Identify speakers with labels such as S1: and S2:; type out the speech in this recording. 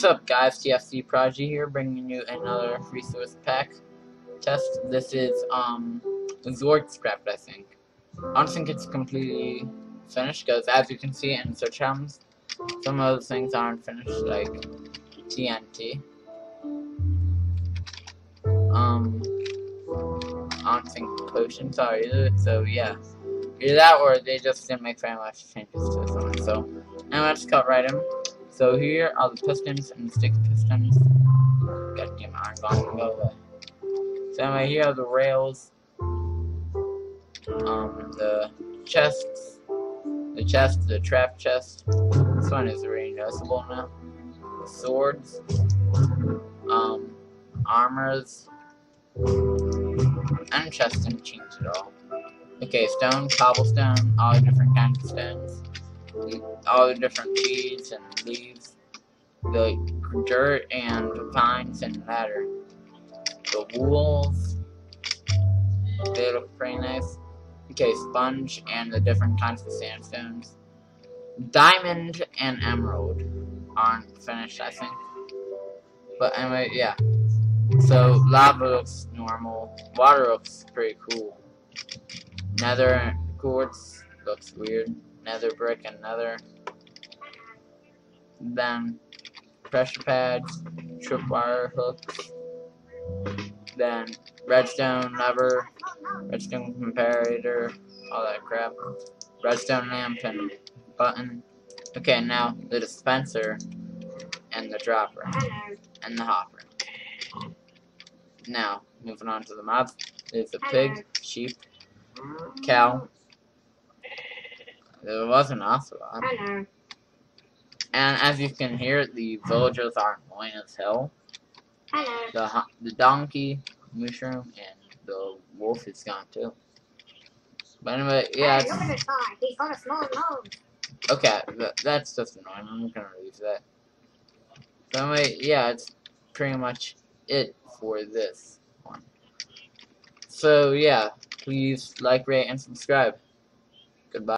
S1: What's up guys, TFZ Prodigy here, bringing you another resource pack test. This is, um, ZaurxCraft, I think. I don't think it's completely finished, because as you can see in search terms, some of those things aren't finished, like TNT. Think either, so yeah. Either that or they just didn't make very much changes to this one, so, and let's cut right in. So here are the pistons and the stick pistons. God damn iron golem, go away. So anyway, here are the rails. Um, the chests. The chest, the trap chest. This one is really noticeable now. The swords. Um, armors. And didn't change at all. Okay, stone, cobblestone, all the different kinds of stones all the different weeds and leaves, the dirt and vines and ladder, the wools, they look pretty nice. Okay, sponge and the different kinds of sandstones. Diamond and emerald aren't finished, I think. But anyway, yeah. So lava looks normal. Water looks pretty cool. Nether quartz looks weird nether brick and nether. Then pressure pads, tripwire hooks. Then redstone lever, redstone comparator, all that crap. Redstone lamp and button. Okay, now the dispenser and the dropper and the hopper. Now, moving on to the mobs. There's a pig, sheep, cow, there was an ocelot. And as you can hear, the villagers are annoying as hell. The the donkey, mushroom, and the wolf is gone too. But anyway, yeah.
S2: Hey, look at this guy. He's got a small nose.
S1: Okay, that's just annoying. I'm gonna leave that. So anyway, yeah, it's pretty much it for this one. So yeah, please like, rate, and subscribe. Goodbye.